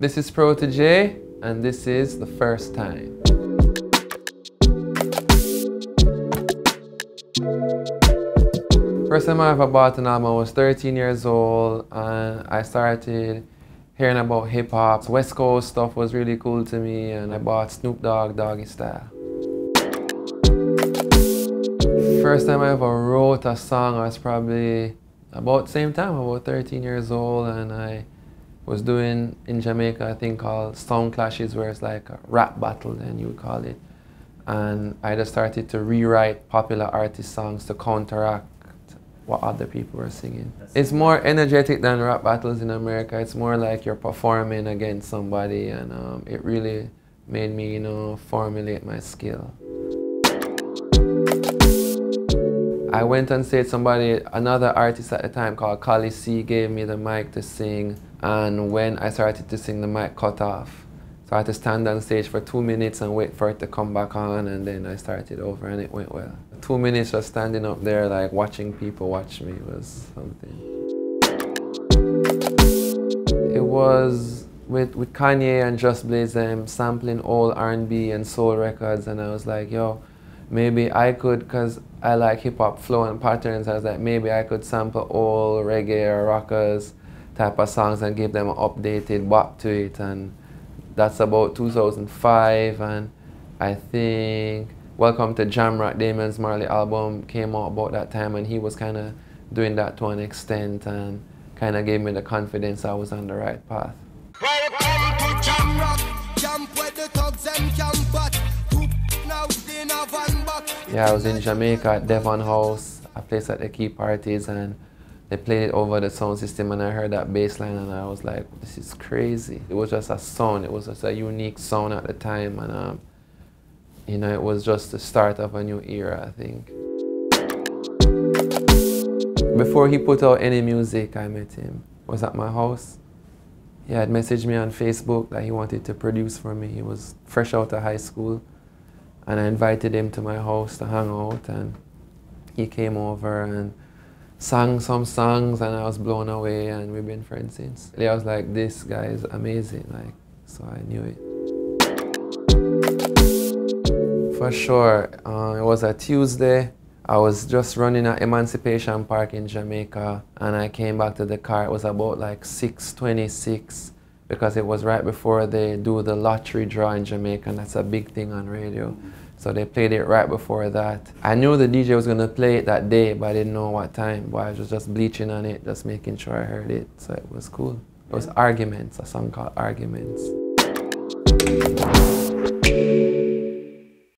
This is Protoje, and this is the first time. First time I ever bought an album, I was 13 years old, and I started hearing about hip hop. West Coast stuff was really cool to me, and I bought Snoop Dogg Doggy Style. First time I ever wrote a song, I was probably about the same time, about 13 years old, and I was doing in Jamaica a thing called Sound Clashes, where it's like a rap battle, then you would call it. And I just started to rewrite popular artist songs to counteract what other people were singing. It's more energetic than rap battles in America. It's more like you're performing against somebody, and um, it really made me, you know, formulate my skill. I went on stage, somebody, another artist at the time called Collie C gave me the mic to sing and when I started to sing the mic cut off. So I had to stand on stage for two minutes and wait for it to come back on and then I started over and it went well. Two minutes just standing up there like watching people watch me was something. It was with, with Kanye and Just Blaze them sampling old R&B and soul records and I was like, yo, maybe I could, because I like hip hop flow and patterns, I was like, maybe I could sample old reggae or rockers type of songs and give them an updated bop to it. And that's about 2005. And I think Welcome to Jamrock, Damian Marley album came out about that time and he was kind of doing that to an extent and kind of gave me the confidence I was on the right path. Welcome to Jamrock, jump where the thugs and camp yeah, I was in Jamaica at Devon House, a place at the key parties, and they played it over the sound system, and I heard that bass line, and I was like, this is crazy. It was just a sound, it was just a unique sound at the time, and um, you know, it was just the start of a new era, I think. Before he put out any music, I met him. was at my house. He had messaged me on Facebook that he wanted to produce for me. He was fresh out of high school. And I invited him to my house to hang out and he came over and sang some songs and I was blown away and we've been friends since. I was like, this guy is amazing, like, so I knew it. For sure, uh, it was a Tuesday. I was just running at Emancipation Park in Jamaica and I came back to the car. It was about like 6.26 because it was right before they do the lottery draw in Jamaica and that's a big thing on radio. So they played it right before that. I knew the DJ was gonna play it that day, but I didn't know what time. But I was just bleaching on it, just making sure I heard it. So it was cool. It was Arguments, a song called Arguments.